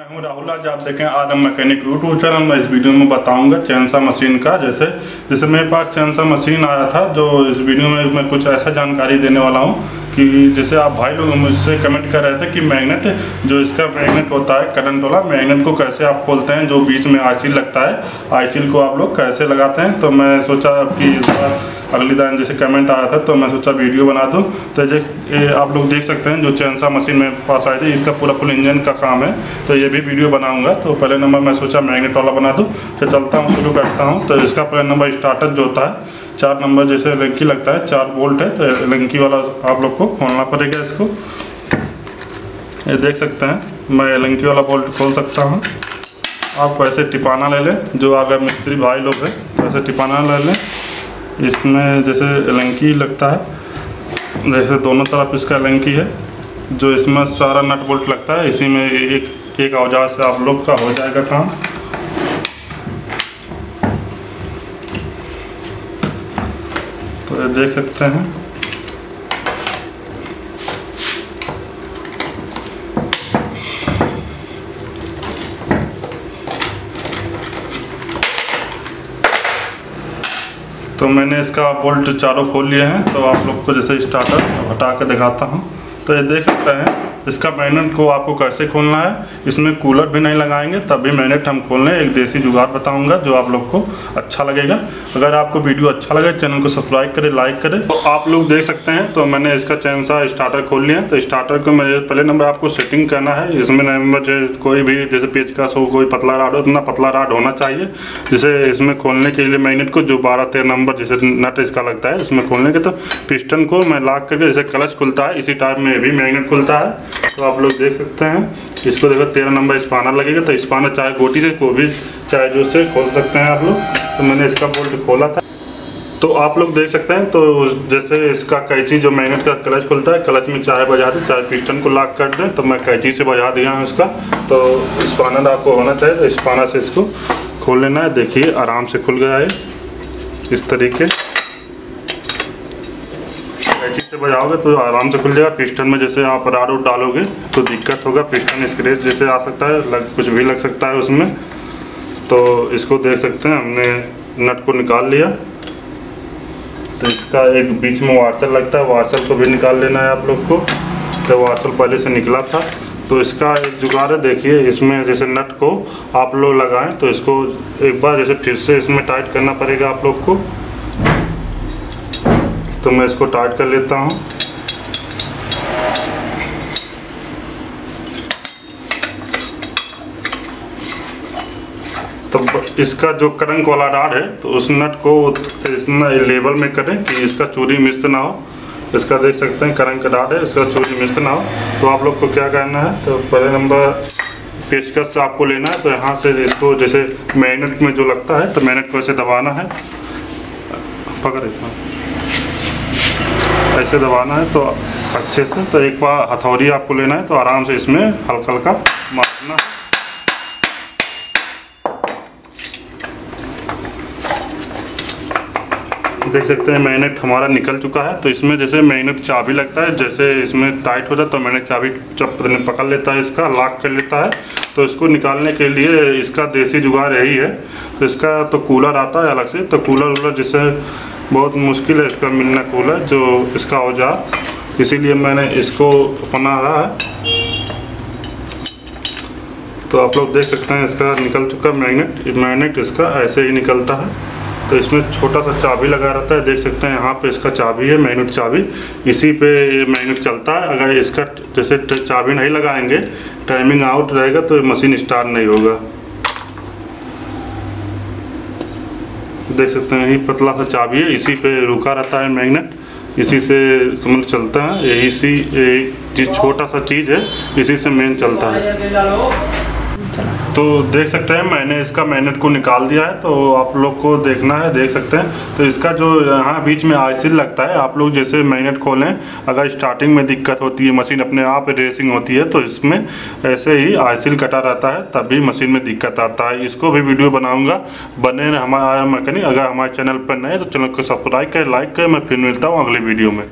मैं हूँ राहुल। आज आप देखें आदम मैकेनिक यूट्यूब चैनल में इस वीडियो में बताऊँगा चैनसा मशीन का। जैसे जैसे मेरे पास चैनसा मशीन आया था, जो इस वीडियो में मैं कुछ ऐसा जानकारी देने वाला हूँ। कि जैसे आप भाई लोग मुझसे कमेंट कर रहे थे कि मैग्नेट जो इसका मैग्नेट होता है करंट वाला मैग्नेट को कैसे आप खोलते हैं, जो बीच में आईसील लगता है आईसील को आप लोग कैसे लगाते हैं? तो मैं सोचा कि इस बार अगली दिन जैसे कमेंट आया था तो मैं सोचा वीडियो बना दूँ। तो जैसे आप लोग देख सकते हैं, जो चैनसा मशीन मेरे पास आई थी, इसका पूरा फुल इंजन का काम है। तो ये भी वीडियो बनाऊँगा। तो पहले नंबर मैं सोचा मैग्नेट वाला बना दूँ। तो चलता हूँ, शुरू करता हूँ। तो इसका पहले नंबर स्टार्टर जो होता है चार नंबर जैसे लंकी लगता है, चार बोल्ट है तो लंकी वाला आप लोग को खोलना पड़ेगा इसको। ये देख सकते हैं, मैं लंकी वाला बोल्ट खोल सकता हूँ। आप वैसे टिपाना ले लें, जो अगर मिस्त्री भाई लोग हैं, वैसे टिपाना ले लें। इसमें जैसे लंकी लगता है, जैसे दोनों तरफ़ इसका लंकी है, जो इसमें सारा नट बोल्ट लगता है, इसी में एक एक औज़ार से आप लोग का हो जाएगा काम। तो देख सकते हैं। तो मैंने इसका बोल्ट चारों खोल लिए हैं तो आप लोग को जैसे स्टार्टर हटा के दिखाता हूँ। तो ये देख सकते हैं इसका मैग्नेट को आपको कैसे खोलना है? इसमें कूलर भी नहीं लगाएँगे, तब भी मैग्नेट हम खोल लें एक देसी जुगाड़ बताऊँगा जो आप लोग को अच्छा लगेगा। अगर आपको वीडियो अच्छा लगे, चैनल को सब्सक्राइब करें, लाइक करें। तो आप लोग देख सकते हैं तो मैंने इसका चैन सा स्टार्टर खोल लिया तो स्टार्टर को मेरे पहले नंबर आपको सेटिंग करना है। इसमें जो कोई भी, जैसे पेज का सो कोई पतला राड हो उतना पतला राड होना चाहिए। जिसे इसमें खोलने के लिए मैग्नेट को जो बारह, तेरह नंबर जैसे नट इसका लगता है, इसमें खोलने के तो पिस्टन को मैं लाक करके, जैसे क्लच खुलता है, इसी टाइप में भी मैगनेट खुलता है। तो आप लोग देख सकते हैं, इसको देखो, तेरह नंबर स्पानर लगेगा तो स्पानर चाहे गोटी से, कोई भी चाहे जो से खोल सकते हैं आप लोग। तो मैंने इसका बोल्ट खोला था। तो आप लोग देख सकते हैं तो जैसे इसका कैची जो मैग्नेट का क्लच खुलता है, क्लच में चाहे बजा दें, चाहे पिस्टन को लॉक कर दें तो मैं कैची से बजा दिया हूँ इसका। तो स्पानर आपको होना चाहिए तो स्पानर से इसको खोल लेना है। देखिए, आराम से खुल गया है, इस तरीके। कैची से बजाओगे तो आराम से खुल जाएगा। पिस्टन में जैसे आप राड उड डालोगे तो दिक्कत होगा। पिस्टन स्क्रेच जैसे आ सकता है, लग, कुछ भी लग सकता है उसमें। तो इसको देख सकते हैं, हमने नट को निकाल लिया। तो इसका एक बीच में वार्सल लगता है। वार्सल को भी निकाल लेना है आप लोग को। तो वार्सल पहले से निकला था। तो इसका एक जुगाड़ है, देखिए, इसमें जैसे नट को आप लोग लगाएँ तो इसको एक बार जैसे फिर से इसमें टाइट करना पड़ेगा आप लोग को। तो मैं इसको टाइट कर लेता हूँ। तो इसका जो करंक वाला राड है तो उस नट को इस लेवल में करें कि इसका चूरी मिस्त ना हो। इसका देख सकते हैं करंक राड है, इसका चूरी मिस्त ना हो। तो आप लोग को क्या करना है तो पहले नंबर पेचकस से आपको लेना है तो यहाँ से इसको जैसे मैग्नेट में जो लगता है तो मैग्नेट को ऐसे दबाना है। पकड़ इसमें ऐसे दबाना है तो अच्छे से तो एक बार हथौड़ी आपको लेना है तो आराम से इसमें हल्का हल्का मारना। देख सकते हैं मैग्नेट हमारा निकल चुका है तो इसमें जैसे मैग्नेट चाबी लगता है, जैसे इसमें टाइट हो जाए तो मैग्नेट चाबी जब पकड़ लेता है इसका, लॉक कर लेता है तो इसको निकालने के लिए इसका देसी जुगाड़ यही है तो इसका तो कूलर आता है अलग से तो कूलर वूलर जैसे बहुत मुश्किल है इसका मिलना कूलर जो इसका औज़ार। इसीलिए मैंने इसको अपना रहा है। तो आप लोग देख सकते हैं इसका निकल चुका मैग्नेट। मैग्नेट इसका ऐसे ही निकलता है। तो इसमें छोटा सा चाबी लगा रहता है। देख सकते हैं यहाँ पे इसका चाबी है, मैग्नेट चाबी। इसी पे ये मैग्नेट चलता है। अगर इसका जैसे चाबी नहीं लगाएँगे टाइमिंग आउट रहेगा तो मशीन स्टार्ट नहीं होगा। देख सकते हैं, यही पतला सा चाबी है, इसी पे रुका रहता है मैग्नेट इसी से समझ चलता है, यही सी चीज़, छोटा सा चीज़ है, इसी से मेन चलता है। तो देख सकते हैं, मैंने इसका मैग्नेट को निकाल दिया है तो आप लोग को देखना है, देख सकते हैं। तो इसका जो यहाँ बीच में आईसील लगता है, आप लोग जैसे मैग्नेट खोलें, अगर स्टार्टिंग में दिक्कत होती है, मशीन अपने आप रेसिंग होती है तो इसमें ऐसे ही आईसील कटा रहता है तभी मशीन में दिक्कत आता है। इसको भी वीडियो बनाऊँगा, बने हमारा मैकेनिक अगर हमारे चैनल पर नए तो चैनल को सब्सक्राइब करें, लाइक करें, मैं फिर मिलता हूँ अगले वीडियो में।